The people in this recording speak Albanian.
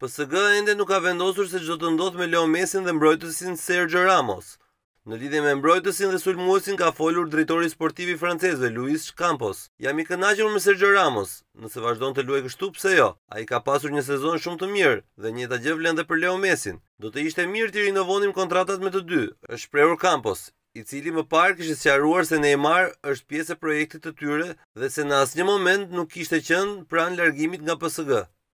PSG ende nuk ka vendosur se ç'do të ndodhë me Leo Messin dhe mbrojtësin Sergio Ramos. Në lidhje me mbrojtësin dhe sulmuesin ka folur drejtori sportiv i francezëve, Luis Campos. Jam i kënaqur me Sergio Ramos. Nëse vazhdon të luajë kështu, pse jo? Ai ka pasur një sezon shumë të mirë dhe e njëjta gjë vlen dhe për Leo Messin. Do të ishte mirë t'i rinovonim kontratat me të dy, është shprehur Campos, i cili më parë kishte sqaruar se Neymar është pjesë e projektit të tyre dhe se në asnjë moment nuk kishte qenë pranë largimit nga PSG.